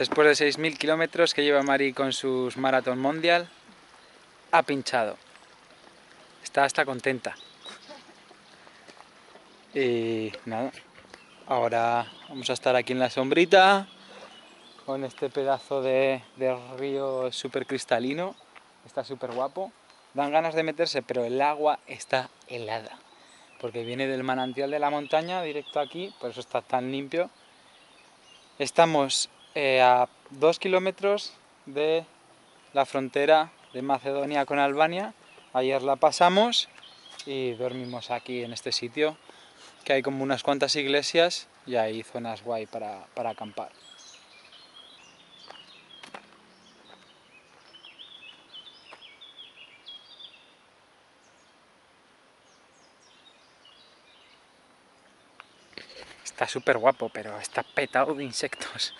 después de 6.000 kilómetros que lleva Mari con sus maratón mundial, ha pinchado. Está hasta contenta. Y nada, ahora vamos a estar aquí en la sombrita con este pedazo de, río súper cristalino. Está súper guapo. Dan ganas de meterse, pero el agua está helada. Porque viene del manantial de la montaña directo aquí, por eso está tan limpio. Estamos eh, a dos kilómetros de la frontera de Macedonia con Albania. Ayer la pasamos y dormimos aquí en este sitio, que hay como unas cuantas iglesias y hay zonas guay para, para acampar. Está súper guapo, pero está petado de insectos.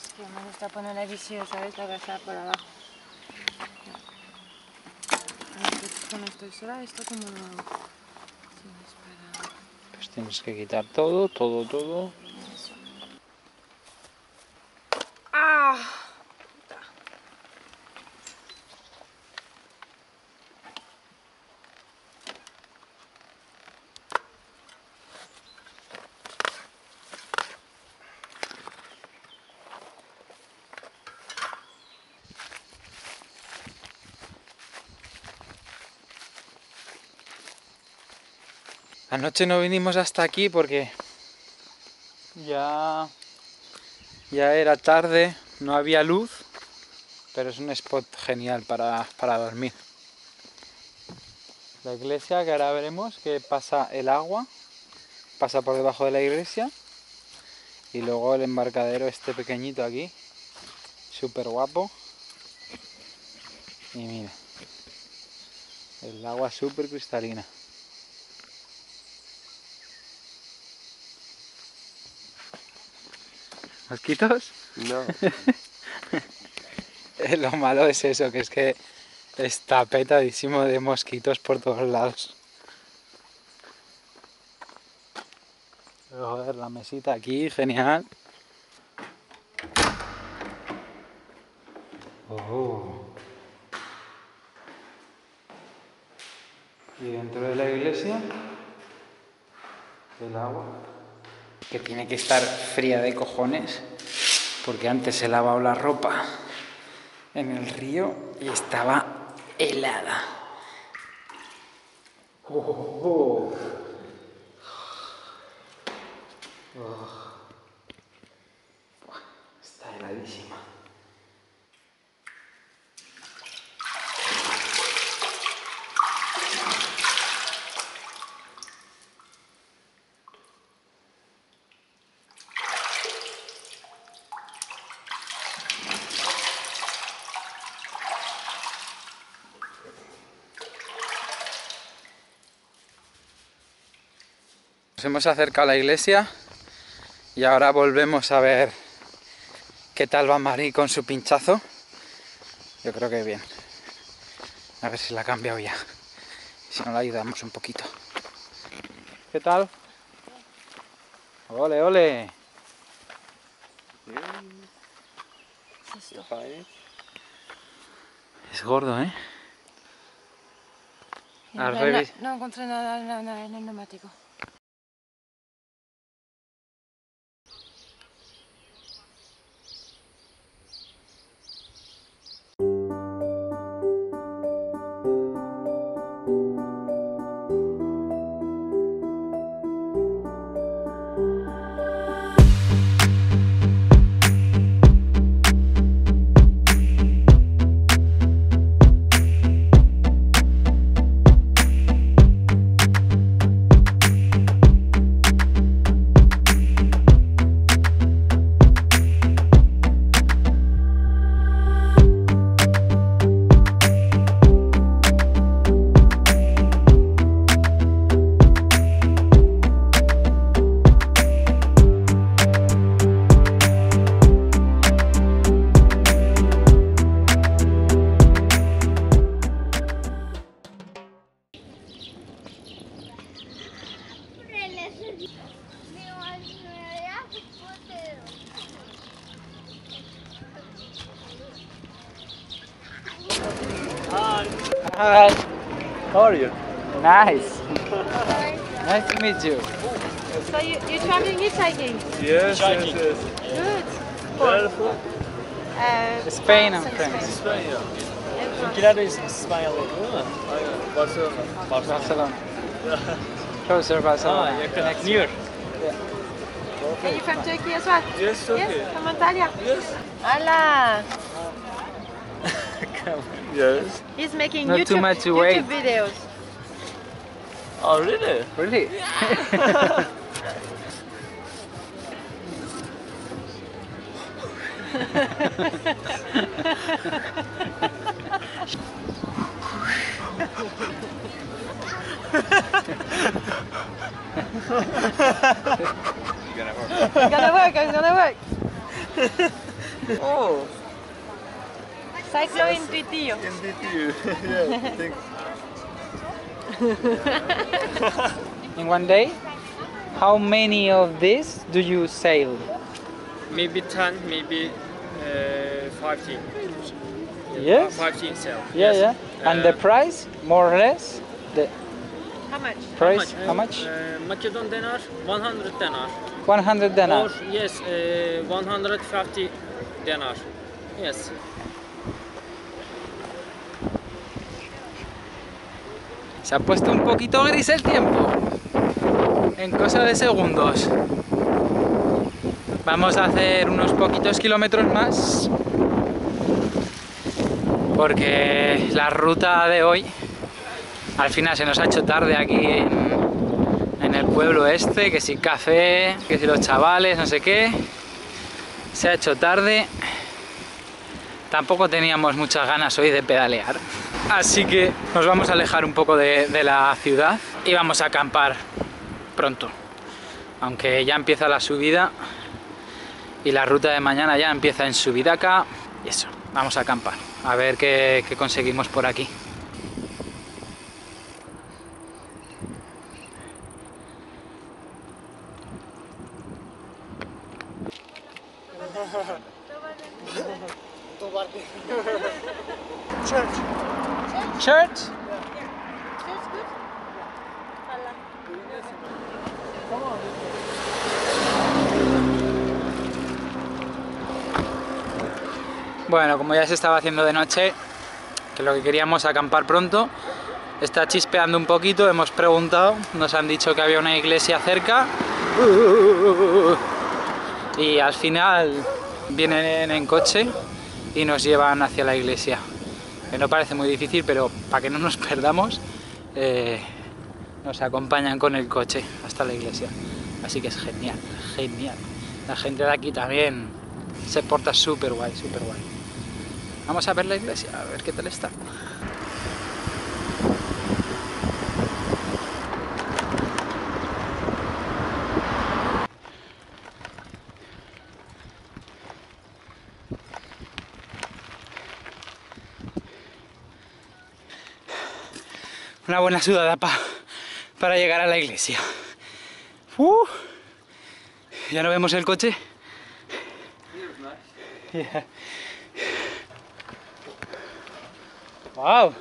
Es que me ¿sabes? La cabeza por abajo. Cuando estoy sola, esto como lo hago. Pues tienes que quitar todo, todo, todo. Anoche no vinimos hasta aquí porque ya, ya era tarde, no había luz, pero es un spot genial para, para dormir. La iglesia, que ahora veremos que pasa el agua, pasa por debajo de la iglesia, y luego el embarcadero este pequeñito aquí, súper guapo. Y mira, el agua súper cristalina. ¿Mosquitos? No. Eh, Lo malo es eso, que es que está petadísimo de mosquitos por todos lados. Pero, joder, la mesita aquí, genial. Oh. Y dentro de la iglesia, el agua. Que tiene que estar fría de cojones, porque antes se lavado la ropa en el río y estaba helada. Oh, oh, oh. Está heladísima. Nos hemos acercado a la iglesia y ahora volvemos a ver qué tal va Mari con su pinchazo. Yo creo que bien. A ver si la ha cambiado ya. Si no la ayudamos un poquito. ¿Qué tal? Ole, ole. ¿Qué es gordo, ¿eh? No, revés. no, no encontré nada en el neumático. Hi. How are you? Nice. nice to meet you. So you, you're traveling hitchhiking? Yes, hitchhiking. yes, yes. Good. Where? Uh, Spain, I'm from. Spain, yeah. Que lado es España? Barcelona. Barcelona. Closer Barcelona. Ah, yeah, next year. Yeah. Okay. Are you from Turkey as well? Yes, Turkey. Yes, from Antalya? Yes. Hola. Come on. Yes. He's making Not YouTube, too much to YouTube wait. videos. Oh, really? Really? It's gonna work, it's gonna work. Oh, Cyclo intuitivo. indeed. yeah, thanks. In one day, how many of these do you sail? Maybe 10, maybe uh, 15. Yes. 15 cell. Yeah, yes. yeah. And the Uh, price, more or less, the How much? price, how much? Uh, Macedon denar, 100 denar. 100 dinar. Or yes, uh, 150 denar. Yes. Se ha puesto un poquito gris el tiempo. En cosa de segundos. Vamos a hacer unos poquitos kilómetros más. Porque la ruta de hoy, al final se nos ha hecho tarde aquí en, el pueblo este, que si café, que si los chavales, no sé qué. Se ha hecho tarde. Tampoco teníamos muchas ganas hoy de pedalear. Así que nos vamos a alejar un poco de, la ciudad y vamos a acampar pronto. Aunque ya empieza la subida y la ruta de mañana ya empieza en subida acá. Y eso, vamos a acampar. A ver qué conseguimos por aquí. Church. Bueno, como ya se estaba haciendo de noche, que lo que queríamos acampar pronto, está chispeando un poquito, hemos preguntado, nos han dicho que había una iglesia cerca y al final vienen en coche y nos llevan hacia la iglesia. Que no parece muy difícil, pero para que no nos perdamos, eh, nos acompañan con el coche hasta la iglesia. Así que es genial, genial. La gente de aquí también se porta súper guay, súper guay. Vamos a ver la iglesia, a ver qué tal está. Una buena sudada pa- para llegar a la iglesia. Uh, ¿Ya no vemos el coche? Yeah. Wow.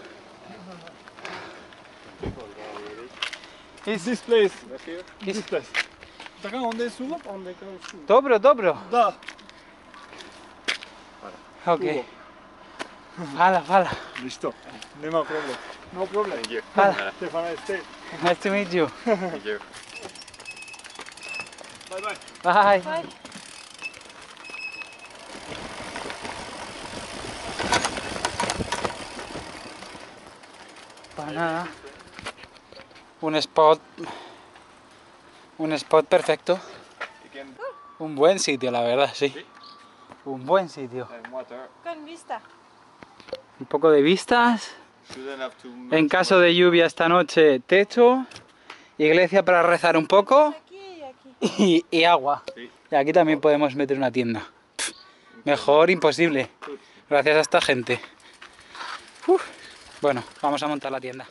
It's this place. This- This place. Така, онде е сулап, онде е сулап. Dobro, dobro. Да. Ok. Fala, fala. Нищо. Нема проблем. No problem. Hi. Stefan. Nice to meet you. Thank you. Bye bye. Bye. Bye. Un spot. Un spot perfecto. Un buen sitio, la verdad, sí. Un buen sitio. Con vista. Un poco de vistas. En caso de lluvia esta noche, techo. Iglesia para rezar un poco. Y agua. Y aquí también podemos meter una tienda. Mejor imposible. Gracias a esta gente. Bueno, vamos a montar la tienda.